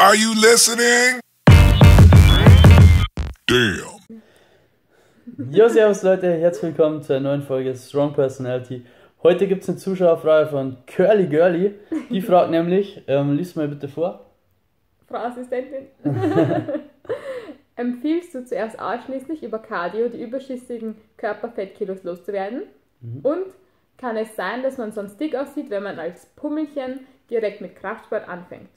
Are you listening? Damn. Jo, servus Leute, herzlich willkommen zu einer neuen Folge Strong Personality. Heute gibt es eine Zuschauerfrage von Curly Girly. Die fragt nämlich, ähm, lies mal bitte vor. Frau Assistentin. Empfiehlst du zuerst ausschließlich über Cardio die überschüssigen Körperfettkilos loszuwerden? Und kann es sein, dass man sonst dick aussieht, wenn man als Pummelchen direkt mit Kraftsport anfängt?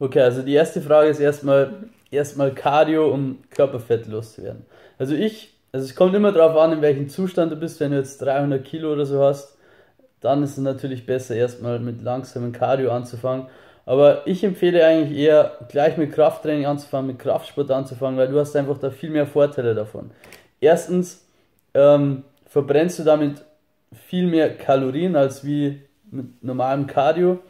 Okay, also die erste Frage ist erstmal erstmal Cardio, um Körperfett loszuwerden. Also ich, also es kommt immer darauf an, in welchem Zustand du bist. Wenn du jetzt 300 Kilo oder so hast, dann ist es natürlich besser, erstmal mit langsamem Cardio anzufangen. Aber ich empfehle eigentlich eher gleich mit Krafttraining anzufangen, mit Kraftsport anzufangen, weil du hast einfach da viel mehr Vorteile davon. Erstens ähm, verbrennst du damit viel mehr Kalorien als wie mit normalem Cardio.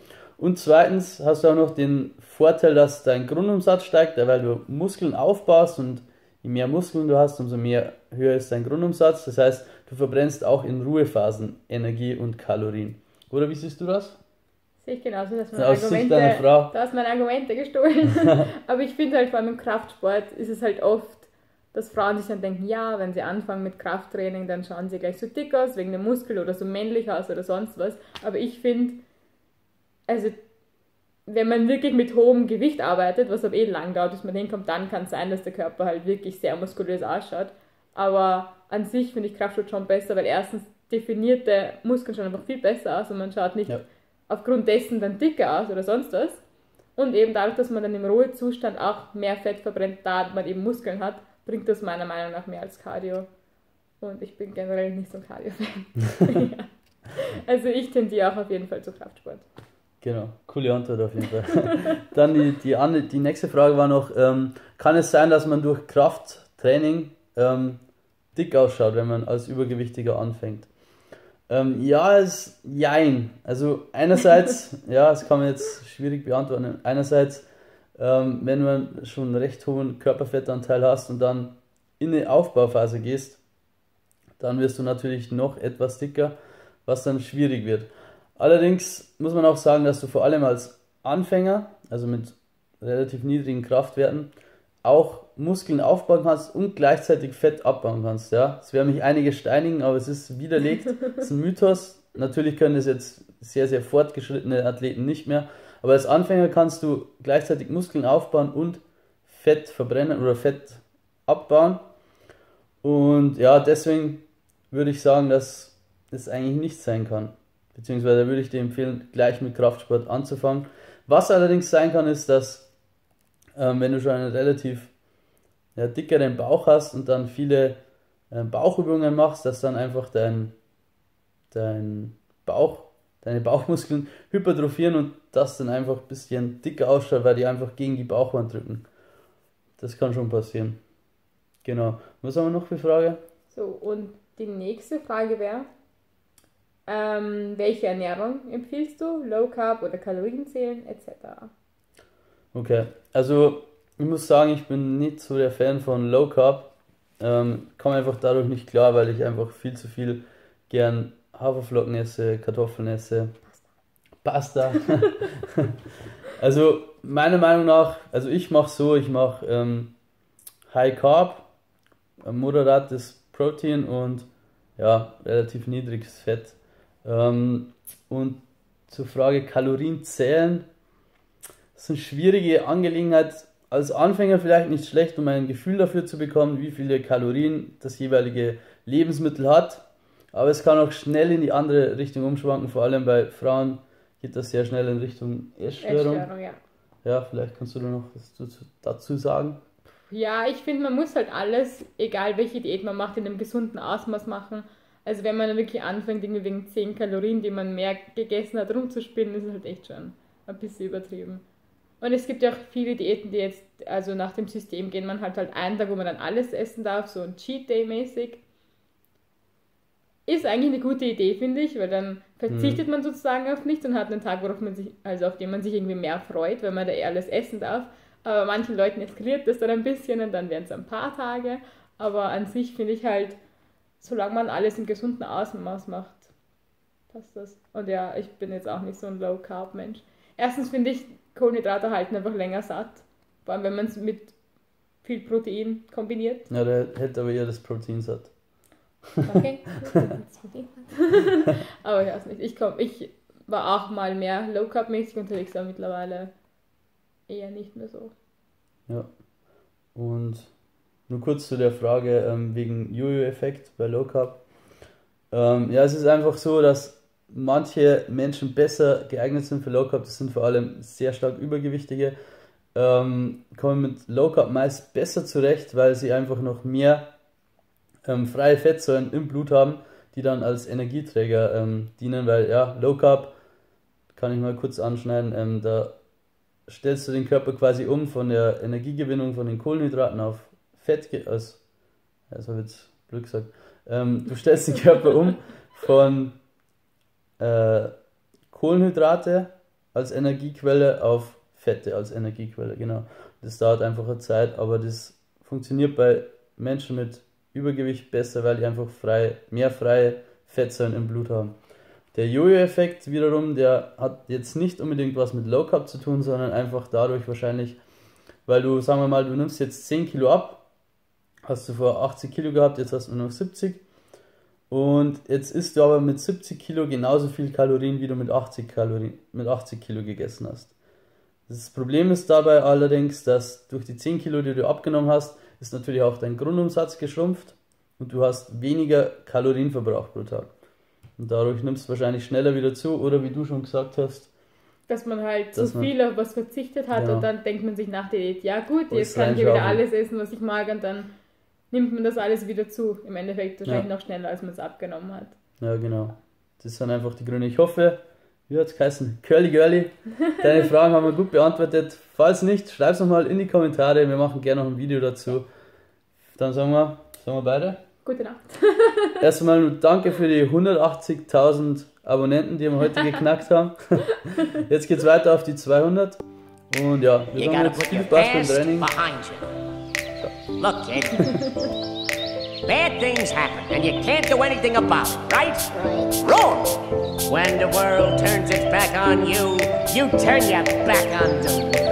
Und zweitens hast du auch noch den Vorteil, dass dein Grundumsatz steigt, weil du Muskeln aufbaust und je mehr Muskeln du hast, umso mehr höher ist dein Grundumsatz. Das heißt, du verbrennst auch in Ruhephasen Energie und Kalorien. Oder wie siehst du das? Sehe ich genauso, dass meine Aus Argumente, hast meine Argumente gestohlen. Aber ich finde halt vor allem im Kraftsport ist es halt oft, dass Frauen sich dann denken, ja, wenn sie anfangen mit Krafttraining, dann schauen sie gleich so dick aus, wegen dem Muskel oder so männlich aus oder sonst was. Aber ich finde, also wenn man wirklich mit hohem Gewicht arbeitet, was aber eh lang dauert, bis man hinkommt, dann kann es sein, dass der Körper halt wirklich sehr muskulös ausschaut. Aber an sich finde ich Kraftsport schon besser, weil erstens definierte Muskeln schauen einfach viel besser aus und man schaut nicht Ja. aufgrund dessen dann dicker aus oder sonst was. Und eben dadurch, dass man dann im Ruhezustand auch mehr Fett verbrennt, da man eben Muskeln hat, bringt das meiner Meinung nach mehr als Cardio. Und ich bin generell nicht so ein Cardio-Fan. ja. Also ich tendiere auch auf jeden Fall zu Kraftsport. Genau, coole Antwort auf jeden Fall. Dann die, die, andere, die nächste Frage war noch, ähm, kann es sein, dass man durch Krafttraining ähm, dick ausschaut, wenn man als Übergewichtiger anfängt? Ähm, ja, es jein. Also einerseits, ja, das kann man jetzt schwierig beantworten. Einerseits, ähm, wenn man schon einen recht hohen Körperfettanteil hast und dann in eine Aufbauphase gehst, dann wirst du natürlich noch etwas dicker, was dann schwierig wird. Allerdings muss man auch sagen, dass du vor allem als Anfänger, also mit relativ niedrigen Kraftwerten, auch Muskeln aufbauen kannst und gleichzeitig Fett abbauen kannst. Ja? Es werden mich einige steinigen, aber es ist widerlegt. Es ist ein Mythos. Natürlich können das jetzt sehr, sehr fortgeschrittene Athleten nicht mehr. Aber als Anfänger kannst du gleichzeitig Muskeln aufbauen und Fett verbrennen oder Fett abbauen. Und ja, deswegen würde ich sagen, dass das eigentlich nicht sein kann. Beziehungsweise würde ich dir empfehlen, gleich mit Kraftsport anzufangen. Was allerdings sein kann, ist, dass ähm, wenn du schon einen relativ ja, dickeren Bauch hast und dann viele ähm, Bauchübungen machst, dass dann einfach dein, dein Bauch, deine Bauchmuskeln hypertrophieren und das dann einfach ein bisschen dicker ausschaut, weil die einfach gegen die Bauchwand drücken. Das kann schon passieren. Genau. Was haben wir noch für Frage? So, und die nächste Frage wäre, ähm, welche Ernährung empfiehlst du? Low Carb oder Kalorienzählen etc.? Okay, also ich muss sagen, ich bin nicht so der Fan von Low Carb. Ähm, komme einfach dadurch nicht klar, weil ich einfach viel zu viel gern Haferflocken esse, Kartoffeln esse, Pasta. also meiner Meinung nach, also ich mache so, ich mache ähm, High Carb, moderates Protein und ja, relativ niedriges Fett. Ähm, und zur Frage Kalorien zählen, das ist eine schwierige Angelegenheit. Als Anfänger vielleicht nicht schlecht, um ein Gefühl dafür zu bekommen, wie viele Kalorien das jeweilige Lebensmittel hat. Aber es kann auch schnell in die andere Richtung umschwanken. Vor allem bei Frauen geht das sehr schnell in Richtung Essstörung. Essstörung, ja. Ja, vielleicht kannst du da noch was dazu- dazu sagen. Ja, ich finde, man muss halt alles, egal welche Diät man macht, in einem gesunden Ausmaß machen. Also wenn man wirklich anfängt, irgendwie wegen 10 Kalorien, die man mehr gegessen hat, rumzuspinnen, ist es halt echt schon ein bisschen übertrieben. Und es gibt ja auch viele Diäten, die jetzt, also nach dem System gehen, man hat halt einen Tag, wo man dann alles essen darf, so ein Cheat Day mäßig. Ist eigentlich eine gute Idee, finde ich, weil dann verzichtet man sozusagen auf nichts und hat einen Tag, worauf man sich, also auf den man sich irgendwie mehr freut, weil man da eh alles essen darf. Aber manchen Leuten eskaliert das dann ein bisschen und dann werden es ein paar Tage. Aber an sich finde ich halt, solange man alles im gesunden Ausmaß macht, passt das. Und ja, ich bin jetzt auch nicht so ein Low-Carb-Mensch. Erstens finde ich Kohlenhydrate halten einfach länger satt. Vor allem, wenn man es mit viel Protein kombiniert. Ja, der hätte aber eher das Protein satt. Okay. aber ich weiß nicht. Ich, komm, ich war auch mal mehr Low Carb mäßig unterwegs, aber mittlerweile eher nicht mehr so. Ja. Und nur kurz zu der Frage ähm, wegen Jojo-Effekt bei Low Carb. Ähm, ja, es ist einfach so, dass manche Menschen besser geeignet sind für Low Carb. Das sind vor allem sehr stark Übergewichtige. Ähm, kommen mit Low Carb meist besser zurecht, weil sie einfach noch mehr ähm, freie Fettsäuren im Blut haben, die dann als Energieträger ähm, dienen, weil ja, Low Carb kann ich mal kurz anschneiden, ähm, da stellst du den Körper quasi um von der Energiegewinnung von den Kohlenhydraten auf Fett, also, das habe ich jetzt blöd gesagt, ähm, du stellst den Körper um von äh, Kohlenhydrate als Energiequelle auf Fette als Energiequelle, genau. Das dauert einfach eine Zeit, aber das funktioniert bei Menschen mit Übergewicht besser, weil die einfach frei, mehr freie Fettsäuren im Blut haben. Der Jojo-Effekt wiederum, der hat jetzt nicht unbedingt was mit Low Carb zu tun, sondern einfach dadurch wahrscheinlich, weil du, sagen wir mal, du nimmst jetzt 10 Kilo ab, hast du vor 80 Kilo gehabt, jetzt hast du nur noch 70 und jetzt isst du aber mit 70 Kilo genauso viel Kalorien, wie du mit 80, Kalorien, mit 80 Kilo gegessen hast. Das Problem ist dabei allerdings, dass durch die 10 Kilo, die du abgenommen hast, ist natürlich auch dein Grundumsatz geschrumpft und du hast weniger Kalorienverbrauch pro Tag. Und dadurch nimmst du wahrscheinlich schneller wieder zu oder wie du schon gesagt hast, Dass man halt zu man- viel auf was verzichtet hat Genau. und dann denkt man sich nach der Diät, ja gut, jetzt kann ich wieder alles essen, was ich mag und dann nimmt man das alles wieder zu. Im Endeffekt wahrscheinlich Ja. noch schneller, als man es abgenommen hat. Ja, genau. Das sind einfach die Gründe. Ich hoffe, wie hat es geheißen? Curly Girly. Deine Fragen haben wir gut beantwortet. Falls nicht, schreib es nochmal in die Kommentare. Wir machen gerne noch ein Video dazu. Dann sagen wir, sagen wir beide. Gute Nacht. Erstmal nur danke für die 180.000 Abonnenten, die wir heute geknackt haben. Jetzt geht's weiter auf die 200. Und ja, wir sagen jetzt viel Spaß beim Training. Look, kid. Bad things happen, and you can't do anything about it, right? Wrong. When the world turns its back on you, you turn your back on the